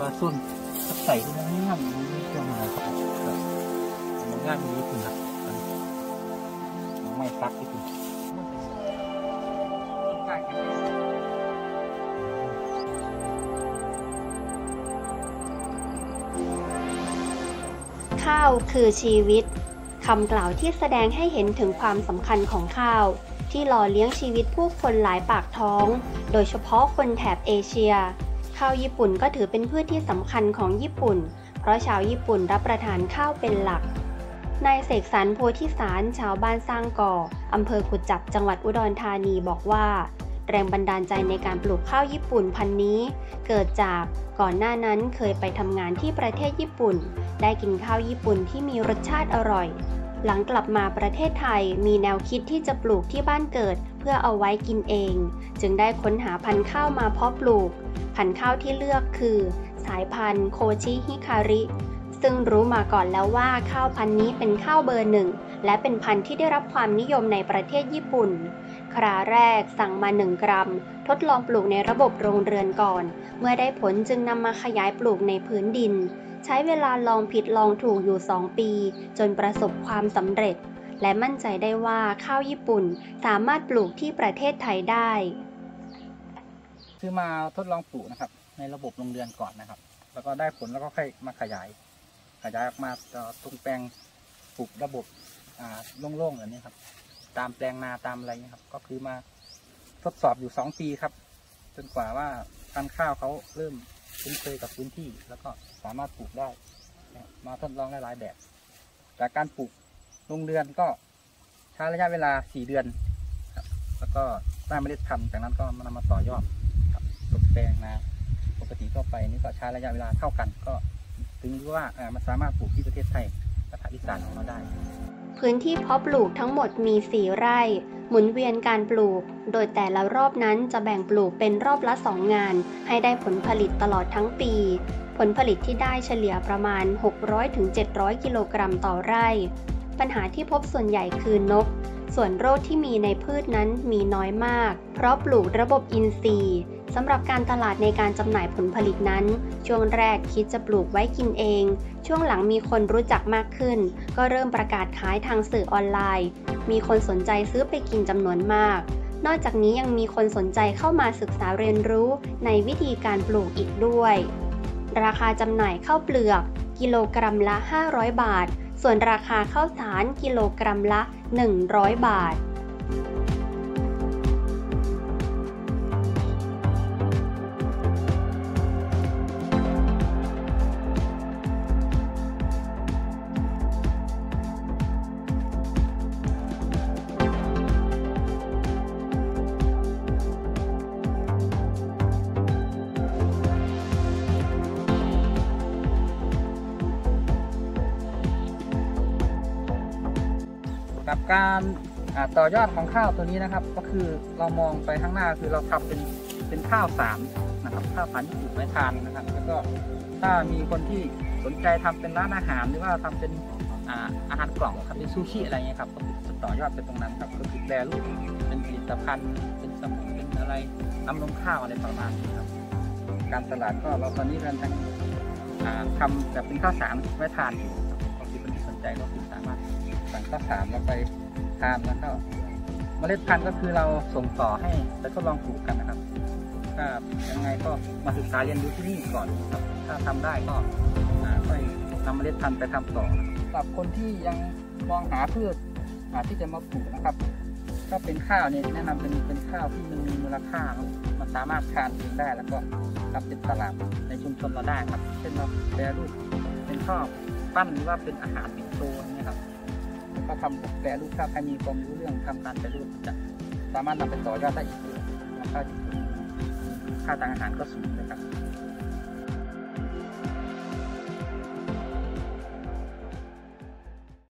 ว่าส่วนใส่ที่มันง่ายมันจะมาครับมันง่ายมีคุณครับไม่ซักที่คุณข้าวคือชีวิตคำกล่าวที่แสดงให้เห็นถึงความสำคัญของข้าว ที่หล่อเลี้ยงชีวิตผู้คนหลายปากท้อง โดยเฉพาะคนแถบเอเชีย ข้าวญี่ปุ่นก็ถือเป็นพืชที่สำคัญของญี่ปุ่น เพราะชาวญี่ปุ่นรับประทานข้าวเป็นหลัก นายเสกสรรโพธิสารชาวบ้านสร้างก่ออำเภอกุจจับจังหวัดอุดรธานีบอกว่า แรงบันดาลใจในการปลูกข้าวญี่ปุ่นพันนี้ เกิดจากก่อนหน้านั้นเคยไปทำงานที่ประเทศญี่ปุ่น ได้กินข้าวญี่ปุ่นที่มีรสชาติอร่อย หลังกลับมาประเทศไทยมีแนวคิดที่จะปลูกที่บ้านเกิด เพื่อเอาไว้กินเอง จึงได้ค้นหาพันธุ์ข้าวมาเพาะปลูก พันธุ์ข้าวที่เลือกคือ สายพันธุ์โคชิฮิคาริ ซึ่งรู้มาก่อนแล้วว่าข้าวพันธุ์นี้เป็นข้าวเบอร์หนึ่ง และเป็นพันธุ์ที่ได้รับความนิยมในประเทศญี่ปุ่น คราแรกสั่งมา 1 กรัม ทดลองปลูกในระบบโรงเรือนก่อน เมื่อได้ผลจึงนำมาขยายปลูกในพื้นดิน ใช้เวลาลองผิดลองถูกอยู่ 2 ปี จนประสบความสำเร็จ และมั่นใจได้ว่าข้าวญี่ปุ่นสามารถปลูกที่ประเทศไทยได้ คือมาทดลองปลูกนะครับ ในระบบโรงเรือนก่อนนะครับ แล้วก็ได้ผลแล้วก็ค่อยมาขยาย ขยายออกมาตรงแปลงปลูกระบบโล่งๆแบบนี้ครับ ตามแปลงนาตามอะไรเงี้ยครับ ก็คือมาทดสอบอยู่สองปีครับ จนกว่าว่าพันธุ์ข้าวเขาเริ่ม คุ้นเคยกับพื้นที่ แล้วก็สามารถปลูกได้ มาทดลองหลายแบบ จากการปลูกโรงเรือนก็ใช้ระยะเวลาสี่เดือนครับแล้วก็ได้เมล็ดพันธุ์จากนั้นก็มานำมาต่อยอดครับตกแปลงนาปกติทั่วไปนี่ก็ใช้ระยะเวลาเท่ากัน ก็ถึงรู้ว่ามันสามารถปลูกที่ประเทศไทยและภาคอีสานของเราได้ พื้นที่เพาะปลูกทั้งหมดมี 4 ไร่ หมุนเวียนการปลูก โดยแต่ละรอบนั้นจะแบ่งปลูกเป็นรอบละ 2 งาน ให้ได้ผลผลิตตลอดทั้งปี ผลผลิตที่ได้เฉลี่ยประมาณ 600-700 กิโลกรัมต่อไร่ ปัญหาที่พบส่วนใหญ่คือนก ส่วนโรคที่มีในพืชนั้นมีน้อยมาก เพราะปลูกระบบอินทรีย์สำหรับการตลาดในการจำหน่ายผลผลิตนั้น ช่วงแรกคิดจะปลูกไว้กินเอง ช่วงหลังมีคนรู้จักมากขึ้น ก็เริ่มประกาศขายทางสื่อออนไลน์ มีคนสนใจซื้อไปกินจำนวนมาก นอกจากนี้ยังมีคนสนใจเข้ามาศึกษาเรียนรู้ในวิธีการปลูกอีกด้วย ราคาจำหน่ายข้าวเปลือก กิโลกรัมละ 500 บาท ส่วนราคาข้าวสารกิโลกรัมละ 100 บาท กับการต่อยอดของข้าวตัวนี้นะครับ ก็คือเรามองไปข้างหน้าคือเราทำเป็นเป็นข้าวสารนะครับข้าวสารที่ปลูกไว้ทานนะครับ แล้วก็ถ้ามีคนที่สนใจทำเป็นร้านอาหารหรือว่าทำเป็นอาอาหารกล่องทำเป็นซูชิอะไรเงี้ยครับก็คือต่อยอดไปตรงนั้นครับก็คือแปรรูปเป็นผลิตภัณฑ์เป็นสมุนเป็นอะไรน้ำนมข้าวอะไรประมาณนี้ครับ การตลาดก็เราตอนนี้กำลังทำแบบเป็นข้าวสารไว้ทานอยู่ครับก็คือคนที่สนใจก็สามารถ สั่งข้าวสารเราไปทานแล้วก็เมล็ดพันธุ์ก็คือเราส่งต่อให้ไปทดลองปลูกกันนะครับ ถ้ายังไงก็มาศึกษาเรียนรู้ที่นี่ก่อนครับ ถ้าทำได้ก็ค่อยนำเมล็ดพันธุ์ไปทำต่อสำหรับคนที่ยังมองหาพืชที่จะมาปลูกนะครับ ถ้าเป็นข้าวเนี่ยแนะนำเป็นเป็นข้าวที่มันมีมูลค่ามันสามารถทานเองได้แล้วก็ทำเป็นตลาดในชุมชนเราได้ครับ เช่นเราแปรรูปเป็นข้าวปั้นหรือว่าเป็นอาหารปิ่นโตอย่างเงี้ยครับ ก็ทำแปรรูปถ้าใครมีความรู้เรื่องทำการแปรรูปจะสามารถนำไปต่อยอดได้อีกเยราคาที่สูงค่าทางอาหารก็สูงนะครับ